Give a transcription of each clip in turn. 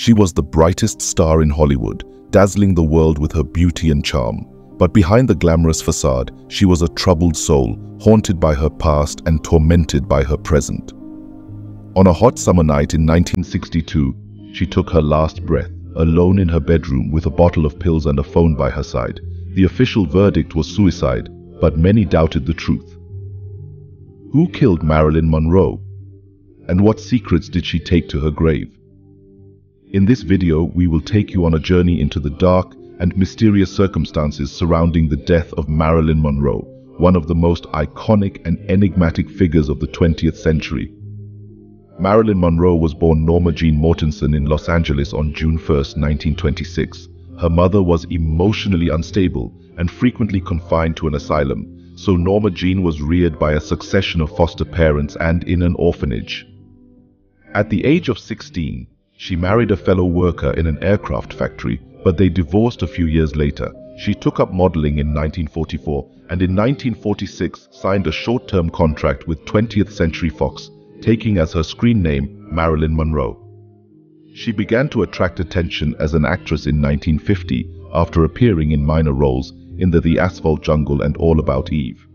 She was the brightest star in Hollywood, dazzling the world with her beauty and charm. But behind the glamorous facade, she was a troubled soul, haunted by her past and tormented by her present. On a hot summer night in 1962, she took her last breath, alone in her bedroom with a bottle of pills and a phone by her side. The official verdict was suicide, but many doubted the truth. Who killed Marilyn Monroe? And what secrets did she take to her grave? In this video, we will take you on a journey into the dark and mysterious circumstances surrounding the death of Marilyn Monroe, one of the most iconic and enigmatic figures of the 20th century. Marilyn Monroe was born Norma Jean Mortensen in Los Angeles on June 1, 1926. Her mother was emotionally unstable and frequently confined to an asylum, so Norma Jean was reared by a succession of foster parents and in an orphanage. At the age of 16, she married a fellow worker in an aircraft factory, but they divorced a few years later. She took up modeling in 1944 and in 1946 signed a short-term contract with 20th Century Fox, taking as her screen name Marilyn Monroe. She began to attract attention as an actress in 1950 after appearing in minor roles in the The Asphalt Jungle and All About Eve.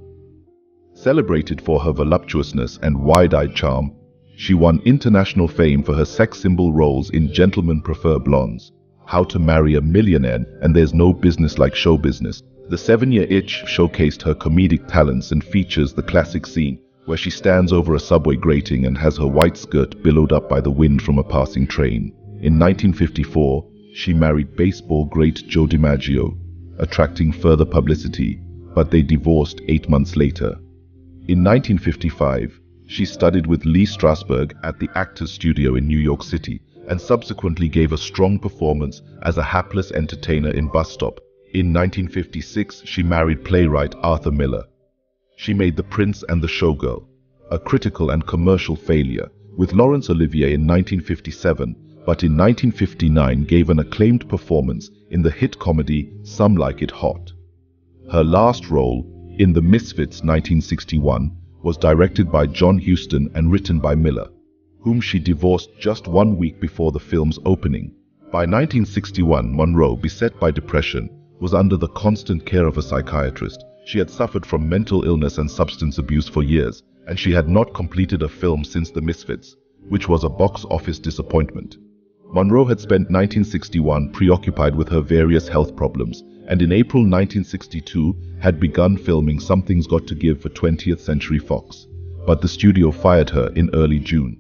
Celebrated for her voluptuousness and wide-eyed charm, she won international fame for her sex symbol roles in Gentlemen Prefer Blondes, How to Marry a Millionaire, and There's No Business Like Show Business. The seven-year itch showcased her comedic talents and features the classic scene where she stands over a subway grating and has her white skirt billowed up by the wind from a passing train. In 1954, she married baseball great Joe DiMaggio, attracting further publicity, but they divorced eight months later. In 1955, she studied with Lee Strasberg at the Actors Studio in New York City and subsequently gave a strong performance as a hapless entertainer in Bus Stop. In 1956, she married playwright Arthur Miller. She made The Prince and the Showgirl, a critical and commercial failure, with Laurence Olivier in 1957, but in 1959 gave an acclaimed performance in the hit comedy Some Like It Hot. Her last role, in The Misfits 1961, was directed by John Huston and written by Miller, whom she divorced just one week before the film's opening. By 1961, Monroe, beset by depression, was under the constant care of a psychiatrist. She had suffered from mental illness and substance abuse for years, and she had not completed a film since The Misfits, which was a box office disappointment. Monroe had spent 1961 preoccupied with her various health problems and in April 1962 had begun filming Something's Got to Give for 20th Century Fox, but the studio fired her in early June.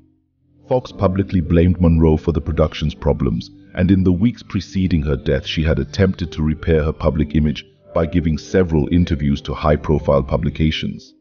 Fox publicly blamed Monroe for the production's problems, and in the weeks preceding her death she had attempted to repair her public image by giving several interviews to high-profile publications.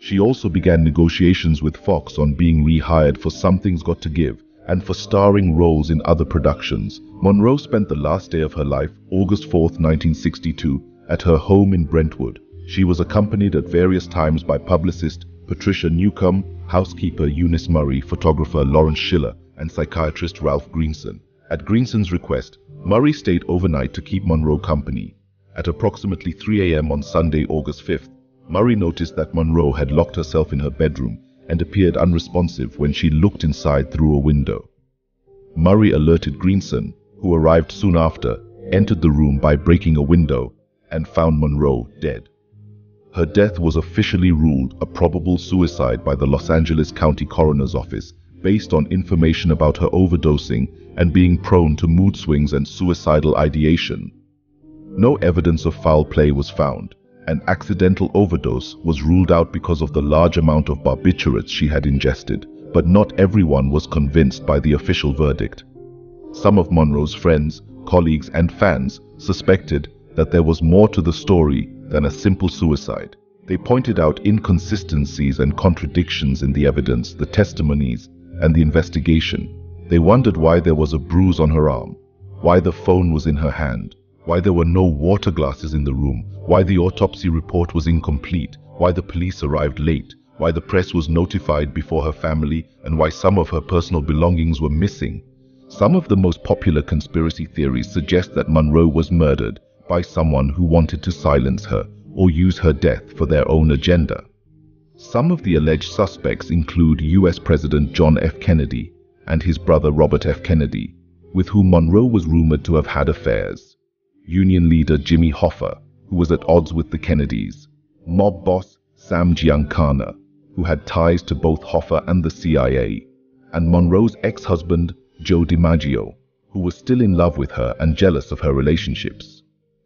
She also began negotiations with Fox on being rehired for Something's Got to Give, and for starring roles in other productions. Monroe spent the last day of her life, August 4, 1962, at her home in Brentwood. She was accompanied at various times by publicist Patricia Newcomb, housekeeper Eunice Murray, photographer Lawrence Schiller, and psychiatrist Ralph Greenson. At Greenson's request, Murray stayed overnight to keep Monroe company. At approximately 3 a.m. on Sunday, August 5th, Murray noticed that Monroe had locked herself in her bedroom and appeared unresponsive when she looked inside through a window. Murray alerted Greenson, who arrived soon after, entered the room by breaking a window and found Monroe dead. Her death was officially ruled a probable suicide by the Los Angeles County Coroner's Office based on information about her overdosing and being prone to mood swings and suicidal ideation. No evidence of foul play was found, an accidental overdose was ruled out because of the large amount of barbiturates she had ingested, but not everyone was convinced by the official verdict. Some of Monroe's friends, colleagues and fans suspected that there was more to the story than a simple suicide. They pointed out inconsistencies and contradictions in the evidence, the testimonies, and the investigation. They wondered why there was a bruise on her arm, why the phone was in her hand, why there were no water glasses in the room, why the autopsy report was incomplete, why the police arrived late, why the press was notified before her family, and why some of her personal belongings were missing. Some of the most popular conspiracy theories suggest that Monroe was murdered by someone who wanted to silence her or use her death for their own agenda. Some of the alleged suspects include US President John F. Kennedy and his brother Robert F. Kennedy, with whom Monroe was rumored to have had affairs. Union leader Jimmy Hoffa, who was at odds with the Kennedys. Mob boss Sam Giancana, who had ties to both Hoffa and the CIA. And Monroe's ex-husband, Joe DiMaggio, who was still in love with her and jealous of her relationships.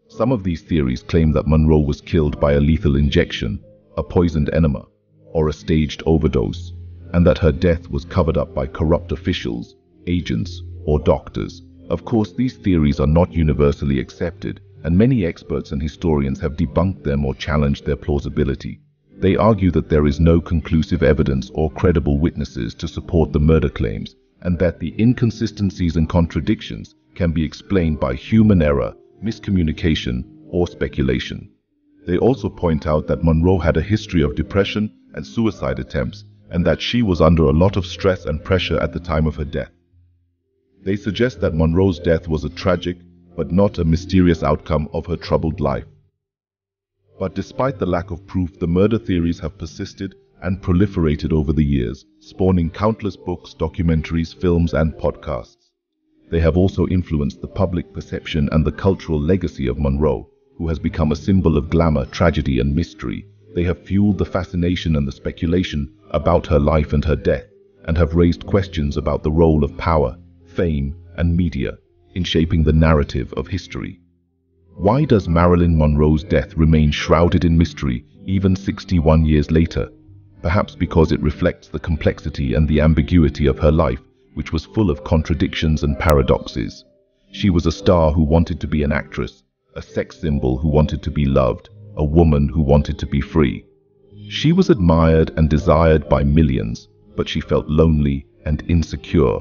Some of these theories claim that Monroe was killed by a lethal injection, a poisoned enema, or a staged overdose, and that her death was covered up by corrupt officials, agents, or doctors. Of course, these theories are not universally accepted, and many experts and historians have debunked them or challenged their plausibility. They argue that there is no conclusive evidence or credible witnesses to support the murder claims, and that the inconsistencies and contradictions can be explained by human error miscommunication, or speculation. They also point out that Monroe had a history of depression and suicide attempts and that she was under a lot of stress and pressure at the time of her death. They suggest that Monroe's death was a tragic but not a mysterious outcome of her troubled life. But despite the lack of proof, the murder theories have persisted and proliferated over the years, spawning countless books, documentaries, films, and podcasts. They have also influenced the public perception and the cultural legacy of Monroe, who has become a symbol of glamour, tragedy, and mystery. They have fueled the fascination and the speculation about her life and her death, and have raised questions about the role of power, fame, and media in shaping the narrative of history. Why does Marilyn Monroe's death remain shrouded in mystery even 61 years later? Perhaps because it reflects the complexity and the ambiguity of her life which was full of contradictions and paradoxes. She was a star who wanted to be an actress, a sex symbol who wanted to be loved, a woman who wanted to be free. She was admired and desired by millions, but she felt lonely and insecure.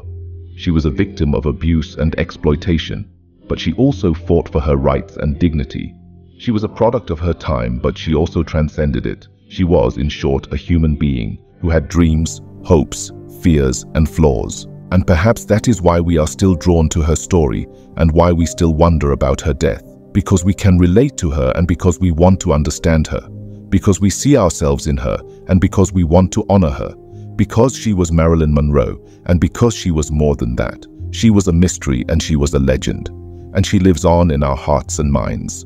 She was a victim of abuse and exploitation, but she also fought for her rights and dignity. She was a product of her time, but she also transcended it. She was, in short, a human being who had dreams, hopes, fears, and flaws. And perhaps that is why we are still drawn to her story and why we still wonder about her death. Because we can relate to her and because we want to understand her. Because we see ourselves in her and because we want to honor her. Because she was Marilyn Monroe and because she was more than that. She was a mystery and she was a legend. And she lives on in our hearts and minds.